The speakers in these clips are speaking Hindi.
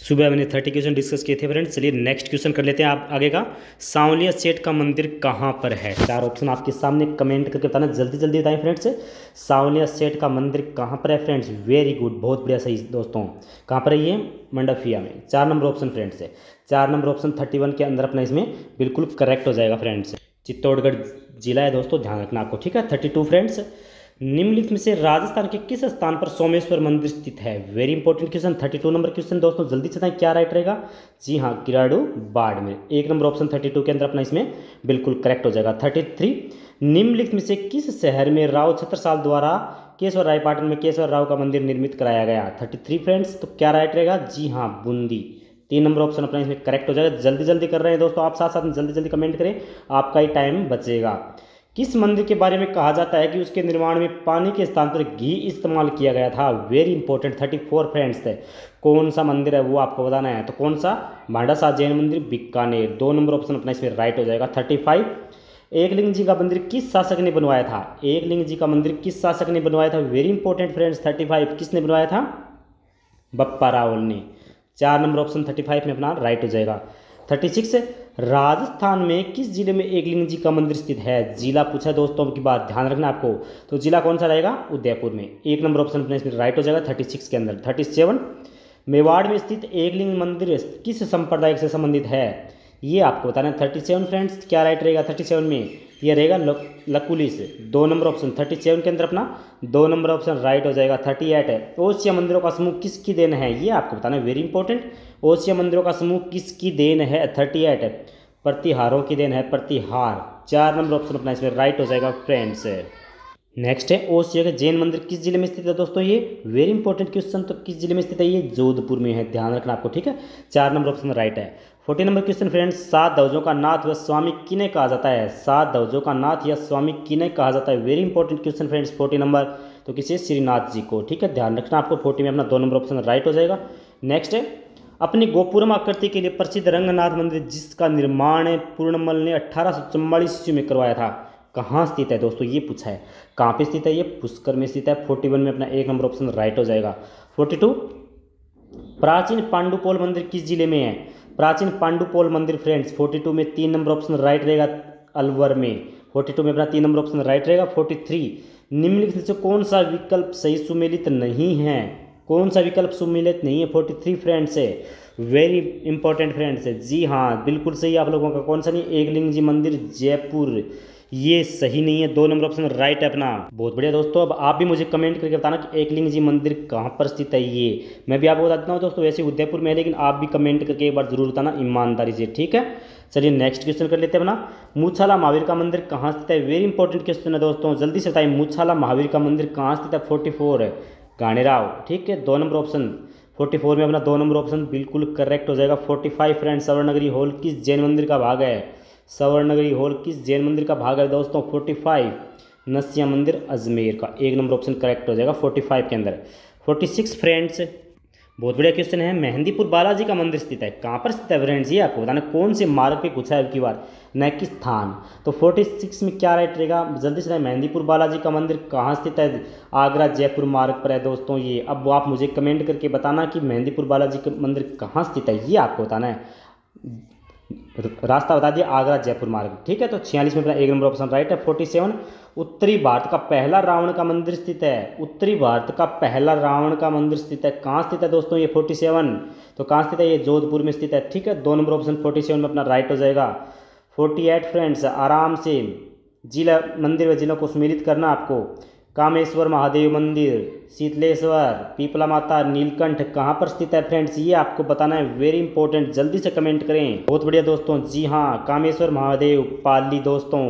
सुबह मैंने थर्टी क्वेश्चन डिस्कस किए थे फ्रेंड्स चलिए नेक्स्ट क्वेश्चन कर लेते हैं आप आगे का। सांवलिया सेठ का मंदिर कहाँ पर है? चार ऑप्शन आपके सामने कमेंट करके बताना जल्दी जल्दी बताएँ फ्रेंड्स सांवलिया सेठ का मंदिर कहाँ पर है फ्रेंड्स वेरी गुड बहुत बढ़िया, सही दोस्तों। कहाँ पर है ये? मंडफिया में। चार नंबर ऑप्शन फ्रेंड्स है चार नंबर ऑप्शन थर्टी वन के अंदर अपना इसमें बिल्कुल करेक्ट हो जाएगा फ्रेंड्स चित्तौड़गढ़ जिला है दोस्तों, ध्यान रखना आपको, ठीक है? थर्टी टू फ्रेंड्स निम्नलिखित में से राजस्थान के किस स्थान पर सोमेश्वर मंदिर स्थित है? Very important question thirty two number question दोस्तों, जल्दी से बताएँ, क्या राइट रहेगा? जी हाँ किराड़ू बाढ़ में। एक नंबर ऑप्शन थर्टी टू के अंदर अपना इसमें बिल्कुल करेक्ट हो जाएगा। थर्टी थ्री निम्नलिखित में से किस शहर में राव छत्रसाल द्वारा केशवर राय पाटन में केशवर राव का मंदिर निर्मित कराया गया? थर्टी थ्री फ्रेंड्स तो क्या राइट रहेगा? जी हाँ बूंदी। तीन नंबर ऑप्शन अपना इसमें करेक्ट हो जाएगा। जल्दी जल्दी कर रहे हैं दोस्तों आप साथ साथ में जल्दी जल्दी कमेंट करें, आपका ही टाइम बचेगा। किस मंदिर के बारे में कहा जाता है कि उसके निर्माण में पानी के स्थान पर घी इस्तेमाल किया गया था? Very important thirty four friends थे। कौन सा मंदिर है वो आपको बताना है? तो कौन सा? भांडा जैन मंदिर, बीकानेर। दो नंबर ऑप्शन अपना इसमें राइट हो जाएगा। थर्टी फाइव एकलिंग जी का मंदिर किस शासक ने बनवाया था? एकलिंग जी का मंदिर किस शासक ने बनवाया था? Very important friends thirty five किसने बनवाया था? बप्पा रावल ने। चार नंबर ऑप्शन थर्टी फाइव में अपना राइट हो जाएगा। थर्टी सिक्स राजस्थान में किस ज़िले में एकलिंग जी का मंदिर स्थित है? जिला पूछा दोस्तों की बात ध्यान रखना आपको। तो जिला कौन सा रहेगा? उदयपुर में। एक नंबर ऑप्शन अपने इसमें राइट हो जाएगा थर्टी सिक्स के अंदर। थर्टी सेवन, मेवाड़ में स्थित एकलिंग मंदिर किस संप्रदाय से संबंधित है? ये आपको बताना है। थर्टी सेवन फ्रेंड्स, क्या राइट रहेगा थर्टी सेवन में? ये रहेगा लकुली से। दो नंबर ऑप्शन, थर्टी सेवन के अंदर अपना, दो नंबर ऑप्शन राइट हो जाएगा, थर्टी एट है। ओसिया मंदिरों का समूह किसकी देन है? ये आपको बताना है वेरी इंपॉर्टेंट ओसिया मंदिरों का समूह किसकी देन है? थर्टी एट है। प्रतिहारों की देन है, प्रतिहार। चार नंबर ऑप्शन अपना इसमें राइट हो जाएगा फ्रेंड्स नेक्स्ट है ओसिया के जैन मंदिर किस ज़िले में स्थित है दोस्तों ये? वेरी इंपॉर्टेंट क्वेश्चन तो किस ज़िले में स्थित है ये? जोधपुर में है, ध्यान रखना आपको, ठीक है? चार नंबर ऑप्शन राइट है। फोर्टी नंबर क्वेश्चन फ्रेंड्स सात दवजों का नाथ व स्वामी किने कहा जाता है? सात दवजों का नाथ या स्वामी किने कहा जाता है? Very important question friends forty number. तो किसी? श्रीनाथ जी को, ठीक है? ध्यान रखना आपको फोर्टी में अपना दो नंबर ऑप्शन राइट हो जाएगा। नेक्स्ट है, अपनी गोपुरम आकृति के लिए प्रसिद्ध रंगनाथ मंदिर जिसका निर्माण पूर्णमल ने अट्ठारह सौ में करवाया था। कहाँ स्थित है दोस्तों? ये पूछा है। कहाँ पे स्थित है? ये पुष्कर में स्थित है। फोर्टी वन में अपना एक नंबर ऑप्शन राइट हो जाएगा। Forty two? प्राचीन पांडुपोल मंदिर किस ज़िले में है? प्राचीन पांडुपोल मंदिर फ्रेंड्स फोर्टी टू में तीन नंबर ऑप्शन राइट रहेगा अलवर में। फोर्टी टू में अपना तीन नंबर ऑप्शन राइट रहेगा। Forty three? निम्नलिखित से कौन सा विकल्प सही सुमेलित नहीं है? कौन सा विकल्प सुमिलित नहीं है? फोर्टी थ्री फ्रेंड्स है। वेरी इंपॉर्टेंट फ्रेंड्स है। जी हाँ बिल्कुल सही आप लोगों का। कौन सा नहीं? एकलिंग जी मंदिर, जयपुर। ये सही नहीं है। दो नंबर ऑप्शन राइट है अपना। बहुत बढ़िया दोस्तों, अब आप भी मुझे कमेंट करके बताना कि एकलिंग जी मंदिर कहाँ पर स्थित है ये। मैं भी आपको बता देता हूँ दोस्तों, वैसे उदयपुर में है, लेकिन आप भी कमेंट करके एक बार ज़रूर बताना, ईमानदारी से, ठीक है? चलिए नेक्स्ट क्वेश्चन कर लेते हैं अपना। मूछाला महावीर का मंदिर कहाँ स्थित है? वेरी इंपॉर्टेंट क्वेश्चन है दोस्तों, जल्दी से बताइए, मूछाला महावीर का मंदिर कहाँ स्थित है? फोर्टी फोर है ठीक है? दो नंबर ऑप्शन फोर्टी फोर में अपना दो नंबर ऑप्शन बिल्कुल करेक्ट हो जाएगा। Forty five friend Swarnanagari hall किस जैन मंदिर का भाग है? सवर्णनगरी हॉल किस जैन मंदिर का भाग है दोस्तों फोर्टी फाइव नसिया मंदिर अजमेर का। एक नंबर ऑप्शन करेक्ट हो जाएगा फोर्टी फाइव के अंदर। फोर्टी सिक्स फ्रेंड्स बहुत बढ़िया क्वेश्चन है। मेहंदीपुर बालाजी का मंदिर स्थित है। कहाँ पर स्थित है फ्रेंड्स ये आपको बताना कौन से मार्ग पे पूछा है की बार? न कि स्थान तो 46 में क्या राइट रहेगा? जल्दी से मेहंदीपुर बालाजी का मंदिर कहाँ स्थित है? आगरा, जयपुर मार्ग पर है दोस्तों ये। अब आप मुझे कमेंट करके बताना कि मेहंदीपुर बालाजी का मंदिर कहाँ स्थित है, ये आपको बताना है। रास्ता बता दिया आगरा जयपुर मार्ग। ठीक है तो छियालीस में अपना एक नंबर ऑप्शन राइट है, फोर्टी सेवन। उत्तरी भारत का पहला रावण का मंदिर स्थित है। उत्तरी भारत का पहला रावण का मंदिर स्थित है। कहाँ स्थित है दोस्तों ये फोर्टी सेवन? तो कहाँ स्थित है ये जोधपुर में स्थित है। ठीक है, दो नंबर ऑप्शन फोर्टी सेवन में अपना राइट हो जाएगा। फोर्टी एट फ्रेंड्स, आराम से जिला मंदिर व जिलों को सम्मिलित करना आपको। कामेश्वर महादेव मंदिर, शीतलेश्वर पीपला माता नीलकंठ कहाँ पर स्थित है फ्रेंड्स? ये आपको बताना है वेरी इंपॉर्टेंट जल्दी से कमेंट करें। बहुत बढ़िया दोस्तों, जी हाँ कामेश्वर महादेव, पाली दोस्तों।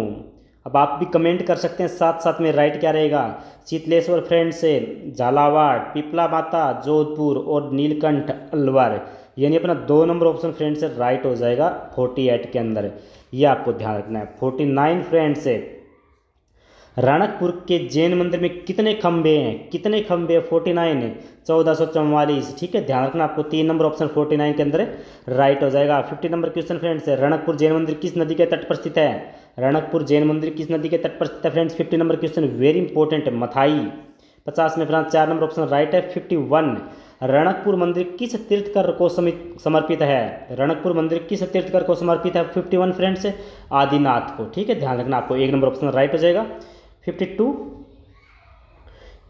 अब आप भी कमेंट कर सकते हैं साथ साथ में राइट क्या रहेगा? शीतलेश्वर फ्रेंड से झालावाड़ पिपला माता जोधपुर और नीलकंठ, अलवर। यानी अपना दो नंबर ऑप्शन फ्रेंड से राइट हो जाएगा फोर्टी एट के अंदर। ये आपको ध्यान रखना है फोर्टी नाइन फ्रेंड से रणकपुर के जैन मंदिर में कितने खंबे हैं? कितने खंबे हैं फोर्टी नाइन है। चौदह सौ चौवालीस, ठीक है? ध्यान रखना आपको तीन नंबर ऑप्शन फोर्टी नाइन के अंदर राइट हो जाएगा। फिफ्टी नंबर क्वेश्चन फ्रेंड्स है रणकपुर जैन मंदिर किस नदी के तट पर स्थित है? रणकपुर जैन मंदिर किस नदी के तट पर स्थित है friends? Fifty number question very important है मथाई। पचास में फ्रांस चार नंबर ऑप्शन राइट है फिफ्टी वन रणकपुर मंदिर किस तीर्थकर को समर्पित है? रणकपुर मंदिर किस तीर्थकर को समर्पित है? फिफ्टी वन फ्रेंड्स, आदिनाथ को, ठीक है? ध्यान रखना आपको एक नंबर ऑप्शन राइट हो जाएगा। Fifty to.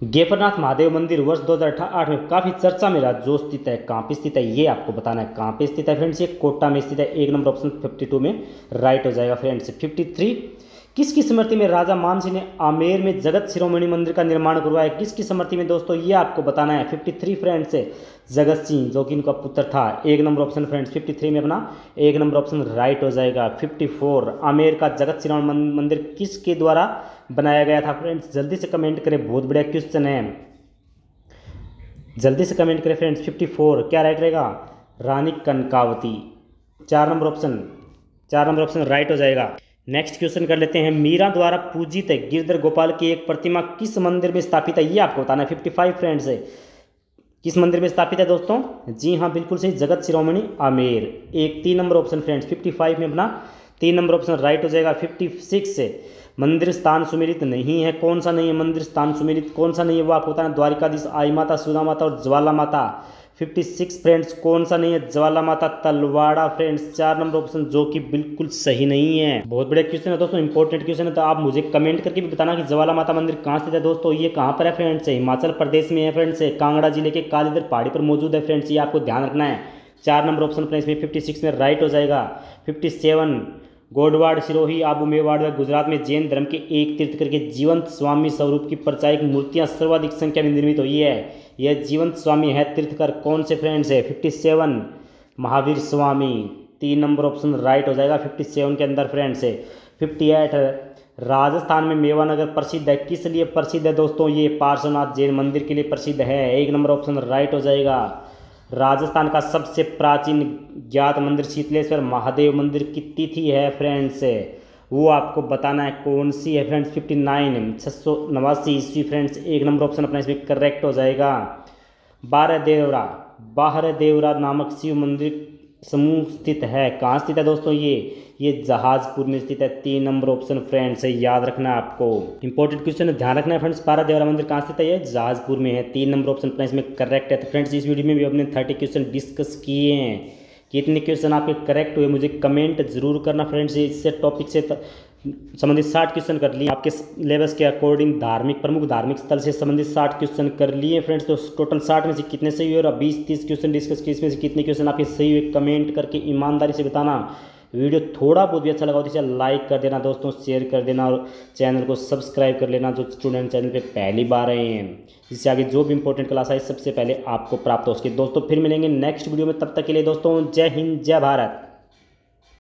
गेफरनाथ महादेव मंदिर वर्ष दो हज़ार में काफ़ी चर्चा में रहा। जो स्थित है, कहाँ पे स्थित है, ये आपको बताना है। कहाँ पे स्थित है फ्रेंड्स ये कोटा में स्थित है। एक नंबर ऑप्शन 52 में राइट हो जाएगा फ्रेंड्स 53 किसकी स्मृति में राजा मान सिंह ने आमेर में जगत शिरोमणि मंदिर का निर्माण करवाया? किसकी स्मृति में दोस्तों, ये आपको बताना है। 53 फ्रेंड्स जगत सिंह, जो कि इनका पुत्र था। एक नंबर ऑप्शन फ्रेंड्स 53 में अपना एक नंबर ऑप्शन राइट हो जाएगा। 54 आमेर का जगत शिरोमणि मंदिर किसके द्वारा बनाया गया था? फ्रेंड्स जल्दी से कमेंट करें, बहुत बढ़िया क्वेश्चन है। जल्दी से कमेंट करें फ्रेंड्स 54 क्या राइट रहेगा? रानी कनकावती। चार नंबर ऑप्शन चार नंबर ऑप्शन राइट हो जाएगा। नेक्स्ट क्वेश्चन कर लेते हैं। मीरा द्वारा पूजित गिरधर गोपाल की एक प्रतिमा किस मंदिर में स्थापित है? ये आपको बताना है। फिफ्टी फाइव फ्रेंड्स है। किस मंदिर में स्थापित है दोस्तों? जी हाँ बिल्कुल सही। जगत शिरोमणि आमेर। एक, तीन number option friends fifty five में अपना तीन नंबर ऑप्शन राइट हो जाएगा। फिफ्टी सिक्स से मंदिर स्थान सुमिलित नहीं है। कौन सा नहीं है? मंदिर स्थान सुमिलित कौन सा नहीं है? वो आपको बताना द्वारिकाधीश आई माता, सुधा माता और Jwala Mata. Fifty six friends कौन सा नहीं है? ज्वाला माता तलवाड़ा फ्रेंड्स चार नंबर ऑप्शन जो कि बिल्कुल सही नहीं है। बहुत बड़े क्वेश्चन है दोस्तों इंपॉर्टेंट क्वेश्चन है तो आप मुझे कमेंट करके भी बताना कि ज्वाला माता मंदिर कहाँ स्थित है दोस्तों, ये कहाँ पर है फ्रेंड्स हिमाचल प्रदेश में है फ्रेंड्स कांगड़ा ज़िले के कालीदर पहाड़ी पर मौजूद है फ्रेंड्स ये आपको ध्यान रखना है। चार नंबर ऑप्शन फ्रेंड्स में फिफ्टी सिक्स में राइट हो जाएगा। फिफ्टी सेवन गोडवाड़, सिरोही, आबू मेवाड़ व गुजरात में जैन धर्म के एक तीर्थ करके जीवंत स्वामी स्वरूप की प्रचारिक मूर्तियाँ सर्वाधिक संख्या में निर्मित हुई है। यह जीवंत स्वामी है तीर्थकर कौन से फ्रेंड्स है? Fifty seven Mahavir Swami. तीन नंबर ऑप्शन राइट हो जाएगा फिफ्टी सेवन के अंदर फ्रेंड्स है। फिफ्टी एट राजस्थान में मेवानगर प्रसिद्ध है। किस लिए प्रसिद्ध है दोस्तों? ये पार्श्वनाथ जैन मंदिर के लिए प्रसिद्ध है। एक नंबर ऑप्शन राइट हो जाएगा। राजस्थान का सबसे प्राचीन ज्ञात मंदिर शीतलेश्वर महादेव मंदिर की तिथि है फ्रेंड्स वो आपको बताना है कौन सी है फ्रेंड्स फिफ्टी नाइन छः सौ नवासी ईस्वी फ्रेंड्स एक नंबर ऑप्शन अपना इसमें करेक्ट हो जाएगा। बारह देवरा बाहर देवरा नामक शिव मंदिर समूह स्थित है। कहाँ स्थित है दोस्तों ये? ये जहाजपुर में स्थित है। तीन नंबर ऑप्शन फ्रेंड्स है याद रखना आपको। इंपॉर्टेंट क्वेश्चन है, ध्यान रखना है फ्रेंड्स, पारा देवरा मंदिर कहाँ स्थित है ये? जहाजपुर में है। तीन नंबर ऑप्शन फ्रेंड्स, में करेक्ट है तो फ्रेंड्स, इस वीडियो में भी अपने थर्टी क्वेश्चन डिस्कस किए हैं। कितने क्वेश्चन आपके करेक्ट हुए, मुझे कमेंट ज़रूर करना फ्रेंड्स इससे टॉपिक से संबंधित साठ क्वेश्चन कर लिए। आपके सिलेबस के अकॉर्डिंग धार्मिक, प्रमुख धार्मिक स्थल से संबंधित साठ क्वेश्चन कर लिए फ्रेंड्स तो टोटल साठ में से कितने सही हुए और बीस, तीस क्वेश्चन डिस्कस किए, इसमें से कितने क्वेश्चन आपके सही हुए कमेंट करके ईमानदारी से बताना। वीडियो थोड़ा बहुत भी अच्छा लगा हो तो इसे लाइक कर देना दोस्तों शेयर कर देना और चैनल को सब्सक्राइब कर लेना, जो स्टूडेंट चैनल पे पहली बार आए हैं। जिससे आगे जो भी इंपॉर्टेंट क्लास आए, सबसे पहले आपको प्राप्त हो उसके दोस्तों, फिर मिलेंगे नेक्स्ट वीडियो में, तब तक के लिए दोस्तों, जय हिंद, जय भारत।